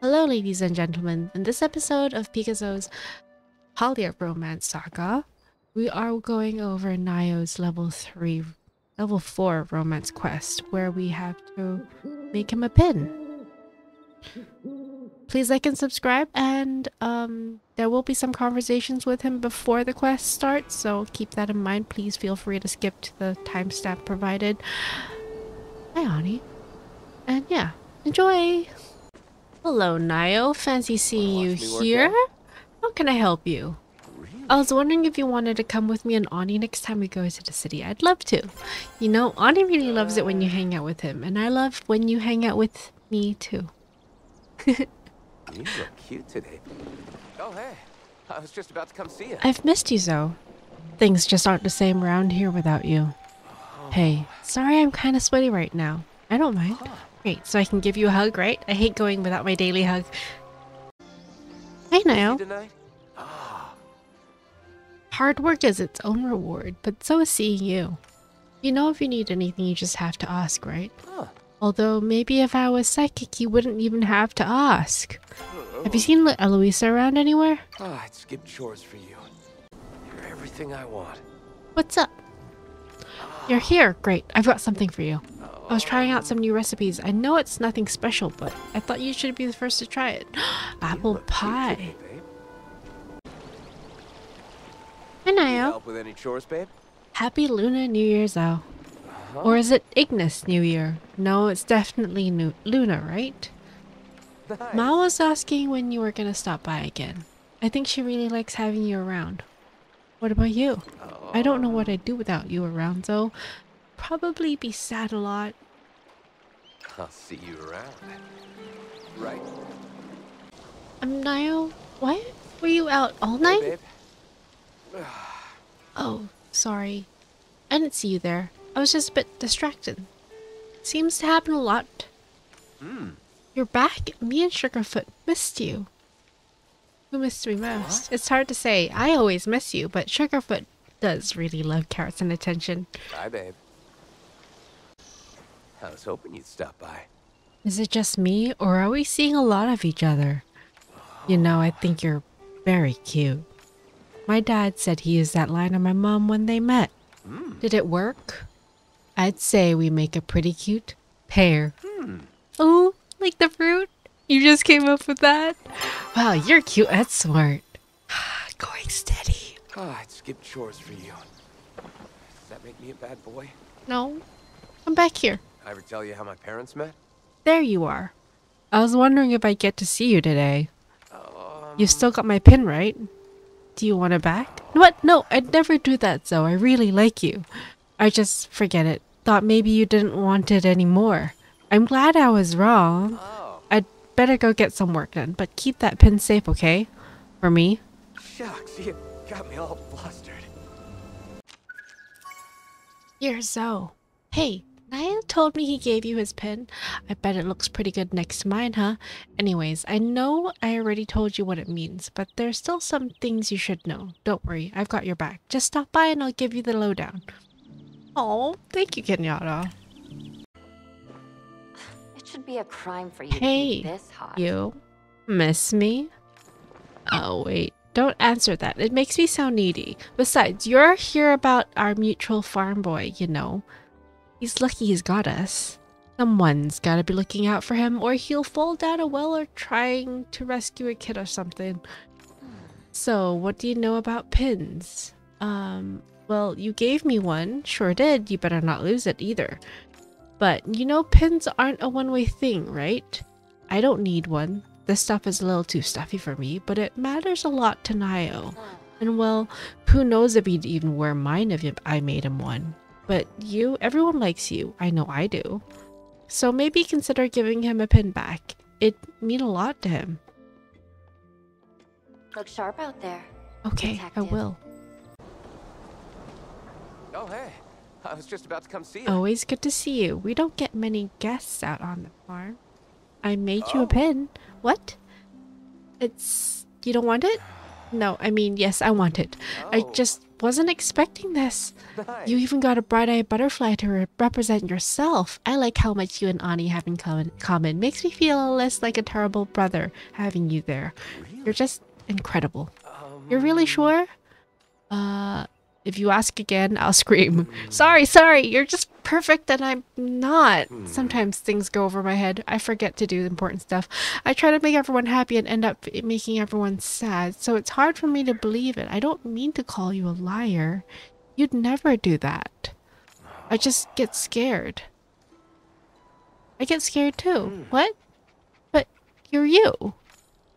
Hello, ladies and gentlemen. In this episode of Pikazo's Palia Romance Saga, we are going over Nai'o's level 3, level 4 romance quest, where we have to make him a pin. Please like and subscribe, and um, there will be some conversations with him before the quest starts, so keep that in mind. Please feel free to skip to the timestamp provided. Hi, Ani. And yeah, enjoy! Hello, Nai'o. Fancy seeing you Watch me work here. How can I help you? Really? I was wondering if you wanted to come with me and Ani next time we go to the city. I'd love to. You know, Ani really loves it when you hang out with him, and I love when you hang out with me too. You look cute today. Oh, hey. I was just about to come see you. I've missed you Zoe. Things just aren't the same around here without you. Oh. Hey, sorry I'm kind of sweaty right now. I don't mind. Great, so I can give you a hug, right? I hate going without my daily hug. Hey. Tonight? Ah, Hard work is its own reward, but so is seeing you. You know if you need anything, you just have to ask, right? huh. Although maybe if I was psychic, you wouldn't even have to ask. Have you seen Lu- Eloisa around anywhere? Ah, I'd skip chores for you. You're everything I want. What's up? You're here. Great. I've got something for you. I was trying out some new recipes. I know it's nothing special, but I thought you should be the first to try it. Apple pie. Hi, Nai'o. Help with any chores, babe? Happy Luna New Year's, though. Huh? Or is it Ignis New Year? No, it's definitely new Luna, right? Nice. Ma was asking when you were gonna stop by again. I think she really likes having you around. What about you? I don't know what oh. I'd do without you around, though. Probably be sad a lot. I'll see you around. Right? Um, Nai'o, why were you out all night? babe. Oh, sorry. I didn't see you there. I was just a bit distracted. Seems to happen a lot. Hmm. You're back. Me and Sugarfoot missed you. Who missed me most? It's hard to say. I always miss you, but Sugarfoot does really love carrots and attention. Bye, babe. I was hoping you'd stop by. Is it just me, or are we seeing a lot of each other? You know, I think you're very cute. My dad said he used that line on my mom when they met. Hmm. Did it work? I'd say we make a pretty cute pair. Hmm. Oh, like the fruit? You just came up with that? Wow, you're cute and smart. Going steady. Ah, I'd skip chores for you. Does that make me a bad boy? No, I'm back here. I ever tell you how my parents met? There you are. I was wondering if I'd get to see you today. Um, You've still got my pin, right? Do you want it back? What? No, I'd never do that, Zoe. I really like you. I just forget it. Thought maybe you didn't want it anymore. I'm glad I was wrong. Oh, I'd better go get some work done, but keep that pin safe, okay? For me. shucks, you got me all flustered. You're Zoe. Hey, Nai'o told me he gave you his pin. I bet it looks pretty good next to mine, huh? Anyways, I know I already told you what it means, but there's still some things you should know. Don't worry, I've got your back. Just stop by and I'll give you the lowdown. Oh, thank you, Kenyatta. It should be a crime for you to Hey, be this hot. You miss me? Oh, wait. Don't answer that. It makes me sound needy. Besides, you're here about our mutual farm boy, you know. He's lucky he's got us. Someone's gotta be looking out for him, or he'll fall down a well or trying to rescue a kid or something. So, what do you know about pins? Um, well, you gave me one. Sure did. You better not lose it either. But you know, pins aren't a one way thing, right? I don't need one. This stuff is a little too stuffy for me, but it matters a lot to Nai'o. And well, who knows if he'd even wear mine if I made him one. But you, everyone likes you. I know I do. So maybe consider giving him a pin back. It'd mean a lot to him. Look sharp out there. Okay, I will. Oh, hey. I was just about to come see you. Always good to see you. We don't get many guests out on the farm. I made you Oh. a pin. What? It's. You don't want it? No, I mean, yes, I want it. I Oh. just wasn't expecting this. Nice. You even got a bright-eyed butterfly to re- represent yourself. I like how much you and Ani have in common. common. Makes me feel less like a terrible brother having you there. You're just incredible. You're really sure? Uh, if you ask again, I'll scream. Sorry, sorry, you're just perfect and I'm not. Hmm. Sometimes things go over my head. I forget to do important stuff. I try to make everyone happy and end up making everyone sad, so it's hard for me to believe it. I don't mean to call you a liar. You'd never do that. I just get scared. I get scared too. Hmm. What? But you're you.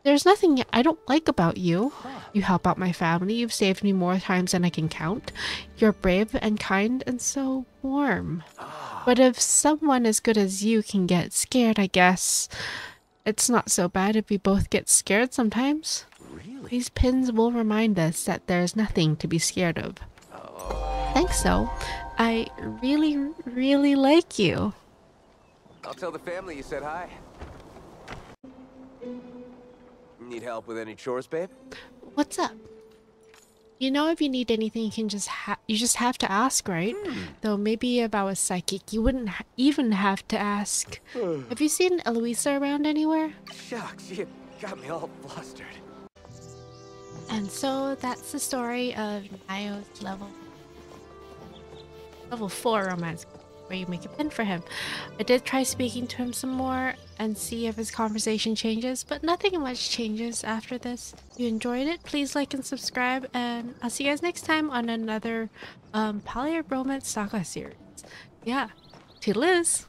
There's nothing I don't like about you. You help out my family. You've saved me more times than I can count. You're brave and kind and so warm. Ah. But if someone as good as you can get scared, I guess it's not so bad if we both get scared sometimes. Really? These pins will remind us that there's nothing to be scared of. Oh. Thanks, so. I really, really like you. I'll tell the family you said hi. Need help with any chores, babe? What's up? You know, if you need anything, you can just ha- you just have to ask, right? Hmm. Though maybe if I was psychic, you wouldn't ha- even have to ask. have you seen Eloisa around anywhere? Shucks, you got me all flustered. And so that's the story of Nai'o's level level four romance, where you make a pin for him. I did try speaking to him some more and see if his conversation changes, but nothing much changes after this. If you enjoyed it, please like and subscribe, and I'll see you guys next time on another um, Palia Romance Saga series. Yeah, toodaloo!